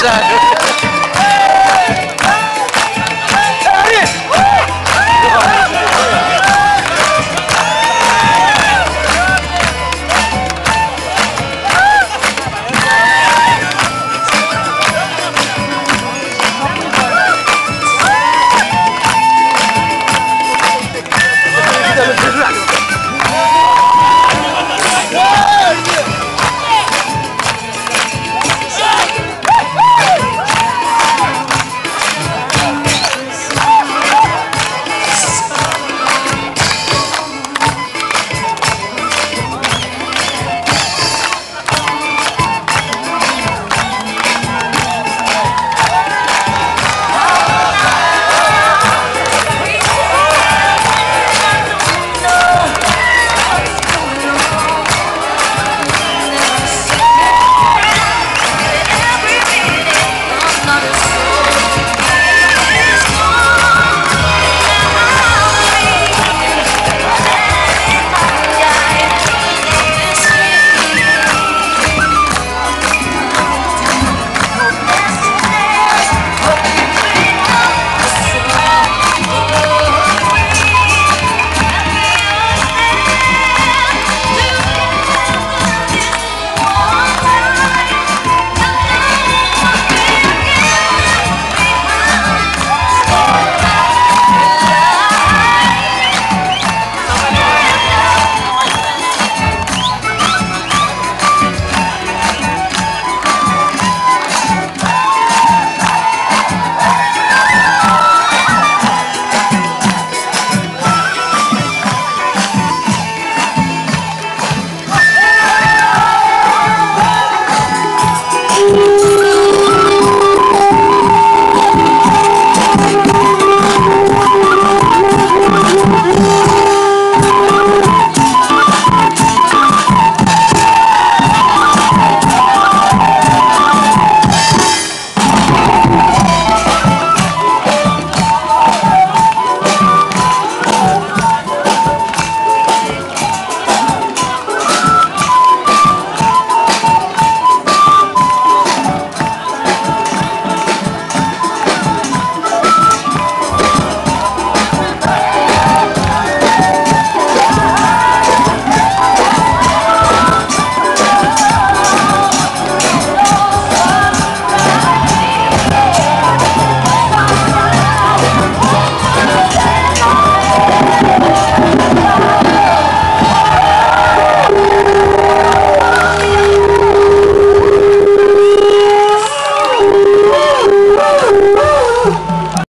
That's